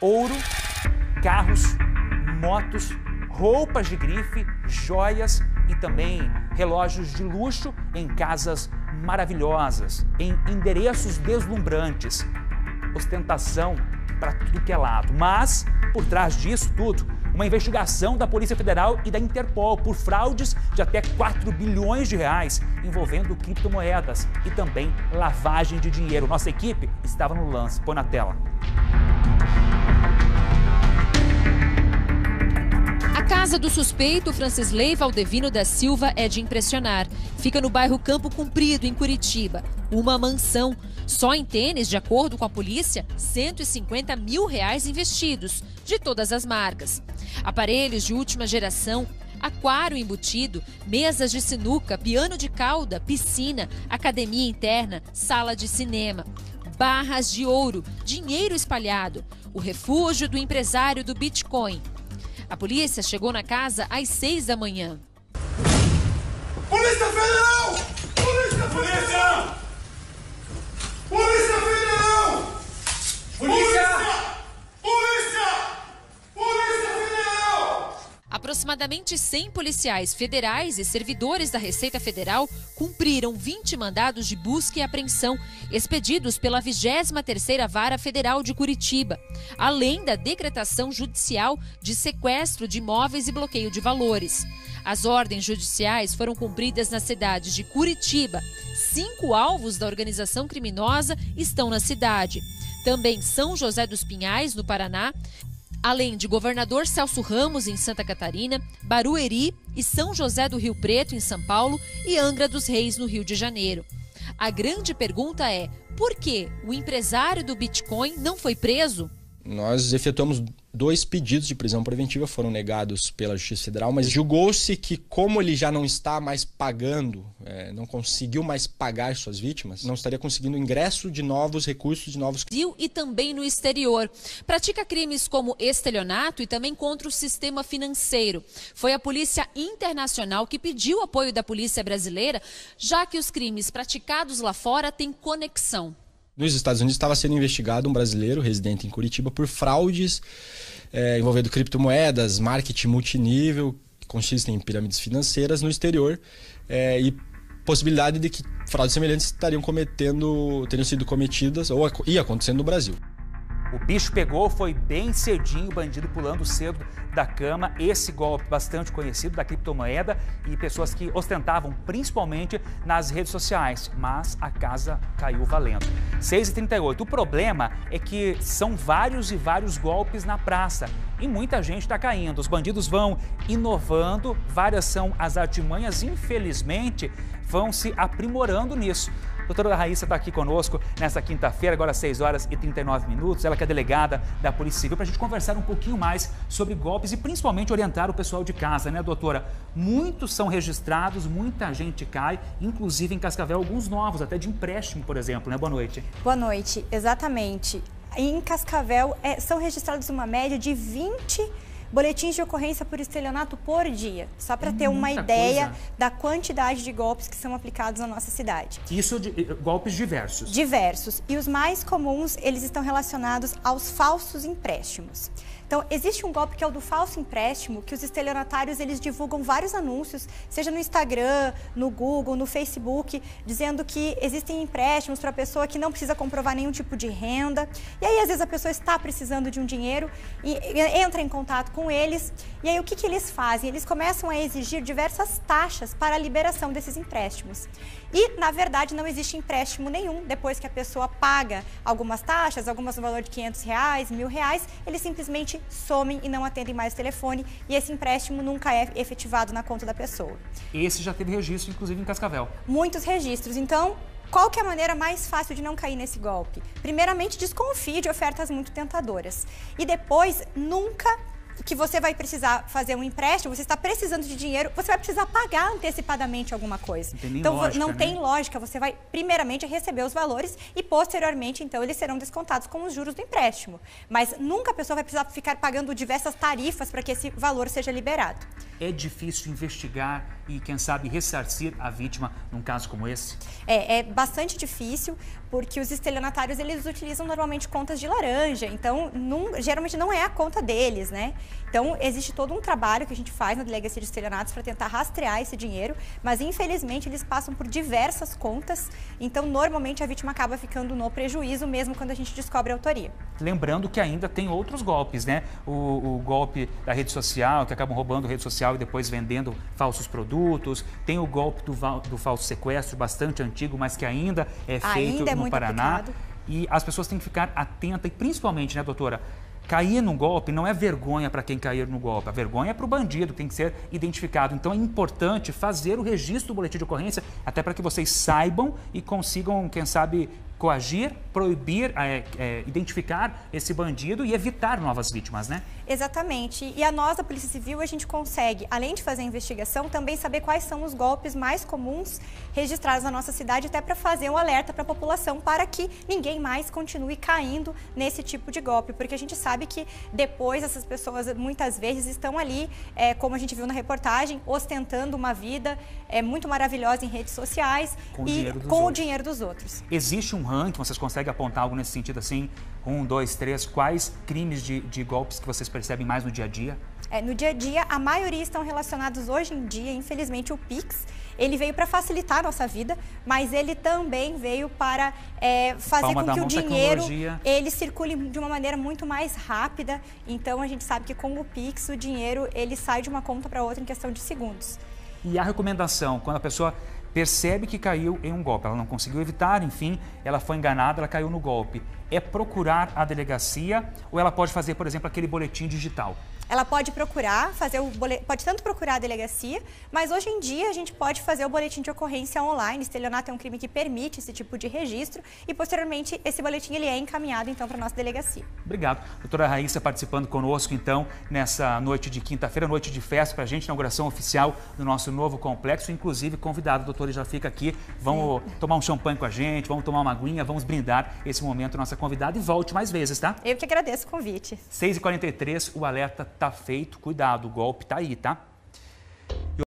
ouro, carros, motos, roupas de grife, joias e também relógios de luxo em casas maravilhosas, em endereços deslumbrantes. Ostentação para tudo que é lado. Mas, por trás disso tudo, uma investigação da Polícia Federal e da Interpol por fraudes de até 4 bilhões de reais envolvendo criptomoedas e também lavagem de dinheiro. Nossa equipe estava no lance. Põe na tela. Casa do suspeito, Francisley Valdevino da Silva, é de impressionar. Fica no bairro Campo Comprido, em Curitiba. Uma mansão. Só em tênis, de acordo com a polícia, 150 mil reais investidos, de todas as marcas. Aparelhos de última geração, aquário embutido, mesas de sinuca, piano de cauda, piscina, academia interna, sala de cinema. Barras de ouro, dinheiro espalhado, o refúgio do empresário do Bitcoin. A polícia chegou na casa às seis da manhã. Polícia Federal! Polícia Federal! Polícia Federal! Polícia! Polícia! Polícia Federal! Aproximadamente 100 policiais federais e servidores da Receita Federal cumpriram 20 mandados de busca e apreensão expedidos pela 23ª Vara Federal de Curitiba, além da decretação judicial de sequestro de imóveis e bloqueio de valores. As ordens judiciais foram cumpridas nas cidades de Curitiba. Cinco alvos da organização criminosa estão na cidade. Também São José dos Pinhais, no Paraná, além de Governador Celso Ramos, em Santa Catarina, Barueri e São José do Rio Preto, em São Paulo, e Angra dos Reis, no Rio de Janeiro. A grande pergunta é: por que o empresário do Bitcoin não foi preso? Nós efetuamos dois pedidos de prisão preventiva, foram negados pela Justiça Federal, mas julgou-se que, como ele já não está mais pagando, é, não conseguiu mais pagar suas vítimas, não estaria conseguindo ingresso de novos recursos, de novos. E também no exterior. Pratica crimes como estelionato e também contra o sistema financeiro. Foi a Polícia Internacional que pediu apoio da Polícia Brasileira, já que os crimes praticados lá fora têm conexão. Nos Estados Unidos estava sendo investigado um brasileiro residente em Curitiba por fraudes é, envolvendo criptomoedas, marketing multinível, que consistem em pirâmides financeiras no exterior é, e possibilidade de que fraudes semelhantes estariam cometendo, teriam sido cometidas ou ia acontecendo no Brasil. O bicho pegou, foi bem cedinho, o bandido pulando cedo da cama. Esse golpe bastante conhecido da criptomoeda e pessoas que ostentavam principalmente nas redes sociais. Mas a casa caiu valendo. 6h38. O problema é que são vários e vários golpes na praça e muita gente está caindo. Os bandidos vão inovando, várias são as artimanhas, infelizmente, vão se aprimorando nisso. Doutora Raíssa está aqui conosco nessa quinta-feira, agora às 6 horas e 39 minutos. Ela que é delegada da Polícia Civil, para a gente conversar um pouquinho mais sobre golpes e principalmente orientar o pessoal de casa, né, doutora? Muitos são registrados, muita gente cai, inclusive em Cascavel, alguns novos, até de empréstimo, por exemplo, né? Boa noite. Boa noite, exatamente. Em Cascavel é, são registrados uma média de 20 boletins de ocorrência por estelionato por dia, só para ter uma ideia coisa. da quantidade de golpes que são aplicados na nossa cidade. Isso de eh, golpes diversos. Diversos. E os mais comuns, eles estão relacionados aos falsos empréstimos. Então, existe um golpe que é o do falso empréstimo, que os estelionatários eles divulgam vários anúncios, seja no Instagram, no Google, no Facebook, dizendo que existem empréstimos para a pessoa que não precisa comprovar nenhum tipo de renda. E aí, às vezes, a pessoa está precisando de um dinheiro e entra em contato com eles. E aí, o que, que eles fazem? Eles começam a exigir diversas taxas para a liberação desses empréstimos. E, na verdade, não existe empréstimo nenhum depois que a pessoa paga algumas taxas, algumas no valor de 500 reais, mil reais, eles simplesmente somem e não atendem mais o telefone e esse empréstimo nunca é efetivado na conta da pessoa. Esse já teve registro, inclusive, em Cascavel. Muitos registros. Então, qual que é a maneira mais fácil de não cair nesse golpe? Primeiramente, desconfie de ofertas muito tentadoras. E depois, nunca que você vai precisar fazer um empréstimo, você está precisando de dinheiro, você vai precisar pagar antecipadamente alguma coisa. Não tem então lógica, não né? tem lógica, você vai primeiramente receber os valores e posteriormente então eles serão descontados com os juros do empréstimo. Mas nunca a pessoa vai precisar ficar pagando diversas tarifas para que esse valor seja liberado. É difícil investigar e, quem sabe, ressarcir a vítima num caso como esse? É, é bastante difícil, porque os estelionatários eles utilizam normalmente contas de laranja, então geralmente não é a conta deles, né? Então existe todo um trabalho que a gente faz na delegacia de estelionatos para tentar rastrear esse dinheiro, mas infelizmente eles passam por diversas contas, então normalmente a vítima acaba ficando no prejuízo mesmo quando a gente descobre a autoria. Lembrando que ainda tem outros golpes, né? O, o golpe da rede social, que acabam roubando a rede social e depois vendendo falsos produtos, tem o golpe do, do falso sequestro, bastante antigo, mas que ainda é feito ainda é no Paraná. E as pessoas têm que ficar atentas e principalmente, né, doutora? Cair num golpe não é vergonha para quem cair no golpe, a vergonha é para o bandido, tem que ser identificado. Então é importante fazer o registro do boletim de ocorrência, até para que vocês saibam e consigam, quem sabe, coagir, proibir, é, é, identificar esse bandido e evitar novas vítimas, né? Exatamente. E a nós, da Polícia Civil, a gente consegue, além de fazer a investigação, também saber quais são os golpes mais comuns registrados na nossa cidade, até para fazer um alerta para a população, para que ninguém mais continue caindo nesse tipo de golpe. Porque a gente sabe que depois essas pessoas, muitas vezes, estão ali, é, como a gente viu na reportagem, ostentando uma vida é, muito maravilhosa em redes sociais com e com outros. o dinheiro dos outros. Existe um ranking, vocês conseguem apontar algo nesse sentido assim? Um, dois, três, quais crimes de, de golpes que vocês percebem mais no dia a dia? É, no dia a dia, a maioria estão relacionados hoje em dia, infelizmente, o Pix. Ele veio para facilitar a nossa vida, mas ele também veio para é, fazer Palma com que o dinheiro ele circule de uma maneira muito mais rápida. Então, a gente sabe que com o Pix, o dinheiro ele sai de uma conta para outra em questão de segundos. E a recomendação, quando a pessoa percebe que caiu em um golpe, ela não conseguiu evitar, enfim, ela foi enganada, ela caiu no golpe. É procurar a delegacia ou ela pode fazer, por exemplo, aquele boletim digital? Ela pode procurar, fazer o boletim, pode tanto procurar a delegacia, mas hoje em dia a gente pode fazer o boletim de ocorrência online. Estelionato é um crime que permite esse tipo de registro e posteriormente esse boletim ele é encaminhado então para a nossa delegacia. Obrigado. Doutora Raíssa participando conosco então nessa noite de quinta-feira, noite de festa para a gente, inauguração oficial do nosso novo complexo, inclusive convidado, o doutor já fica aqui, vamos Sim. tomar um champanhe com a gente, vamos tomar uma aguinha, vamos brindar esse momento nossa convidada e volte mais vezes, tá? Eu que agradeço o convite. 6h43, o alerta tá feito, cuidado, o golpe tá aí, tá?